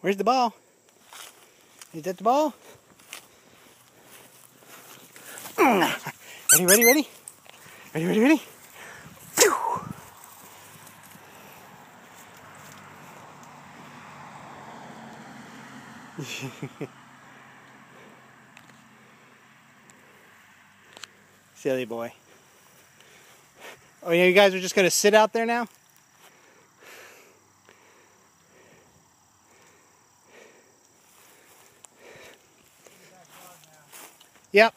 Where's the ball? Is that the ball? Ready, ready, ready? Ready, ready, ready? Silly boy. Oh yeah, you guys are just gonna sit out there now? Yep.